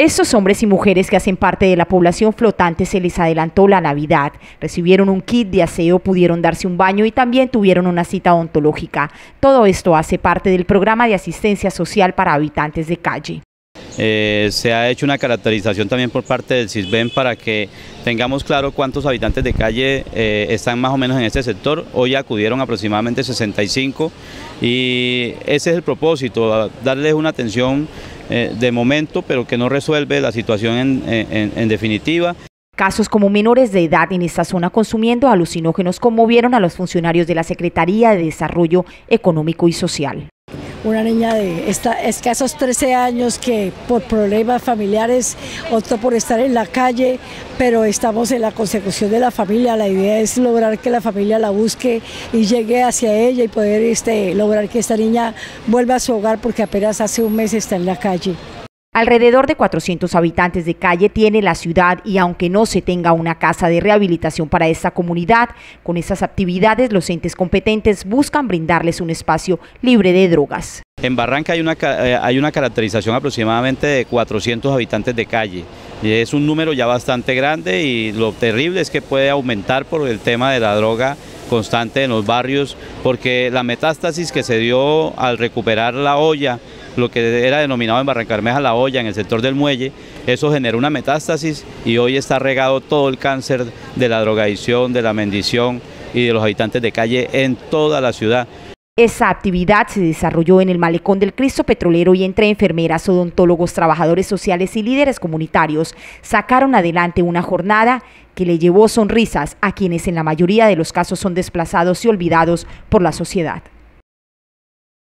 Estos hombres y mujeres que hacen parte de la población flotante se les adelantó la Navidad, recibieron un kit de aseo, pudieron darse un baño y también tuvieron una cita odontológica. Todo esto hace parte del programa de asistencia social para habitantes de calle. Eh, se ha hecho una caracterización también por parte del CISBEN para que tengamos claro cuántos habitantes de calle eh, están más o menos en este sector. Hoy acudieron aproximadamente 65 y ese es el propósito, darles una atención eh, de momento, pero que no resuelve la situación en, definitiva. Casos como menores de edad en esta zona consumiendo alucinógenos conmovieron a los funcionarios de la Secretaría de Desarrollo Económico y Social una niña de escasos 13 años que por problemas familiares optó por estar en la calle, pero estamos en la consecución de la familia. La idea es lograr que la familia la busque y llegue hacia ella y poder este, lograr que esta niña vuelva a su hogar porque apenas hace un mes está en la calle. Alrededor de 400 habitantes de calle tiene la ciudad y aunque no se tenga una casa de rehabilitación para esta comunidad, con esas actividades los entes competentes buscan brindarles un espacio libre de drogas. En Barranca hay una, eh, caracterización aproximadamente de 400 habitantes de calle. Es un número ya bastante grande y lo terrible es que puede aumentar por el tema de la droga constante en los barrios, porque la metástasis que se dio al recuperar la olla lo que era denominado en Barrancarmeja la olla en el sector del muelle, eso generó una metástasis y hoy está regado todo el cáncer de la drogadicción, de la mendición y de los habitantes de calle en toda la ciudad. Esa actividad se desarrolló en el Malecón del Cristo Petrolero y entre enfermeras, odontólogos, trabajadores sociales y líderes comunitarios sacaron adelante una jornada que le llevó sonrisas a quienes en la mayoría de los casos son desplazados y olvidados por la sociedad.